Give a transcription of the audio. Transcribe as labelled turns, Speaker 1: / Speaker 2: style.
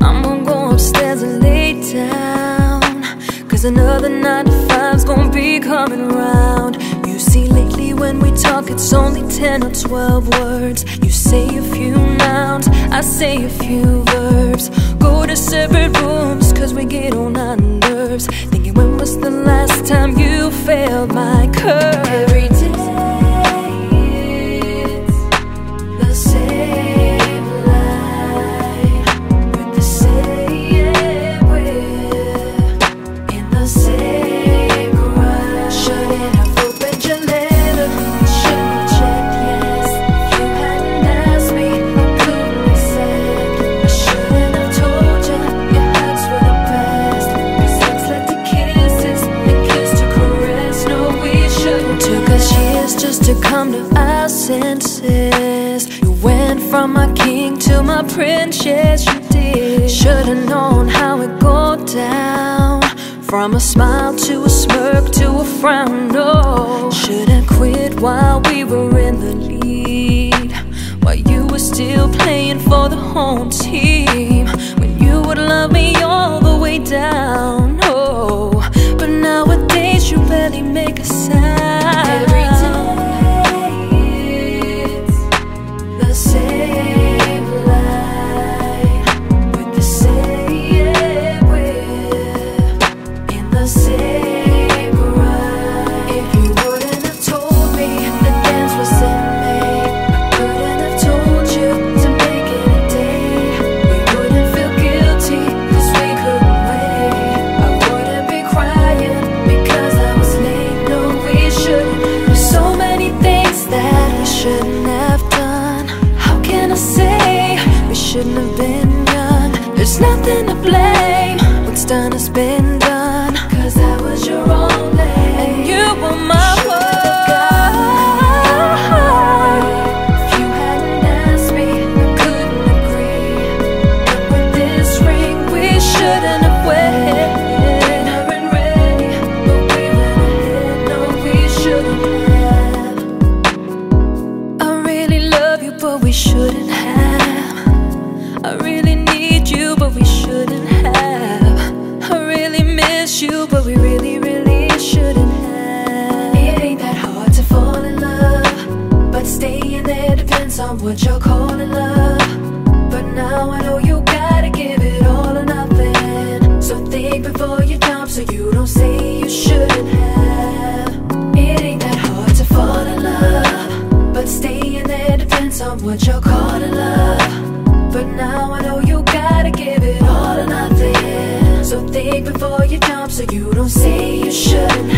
Speaker 1: I'ma go upstairs and lay down. Cause another 9 to five's gonna be coming round. You see lately when we talk it's only 10 or 12 words. You say a few nouns, I say a few verbs. Go to separate rooms cause we get on our nerves. Thinking when was the last time you failed my curve Every day. To our senses. You went from my king to my princess, you did. Should've known how it go down. From a smile to a smirk to a frown, no. Should've quit while we were in the lead. While you were still playing for the home team. When you would love me all the way down, shouldn't have been young? There's nothing to blame. What's done has been done. Cause I was your only And you were my one. If you hadn't asked what you're calling love But now I know you gotta give it all or nothing. So think before you jump so you don't say you shouldn't have. It ain't that hard to fall in love But staying there depends on what you're calling love. But now I know you gotta give it all or nothing. So think before you jump so you don't say you shouldn't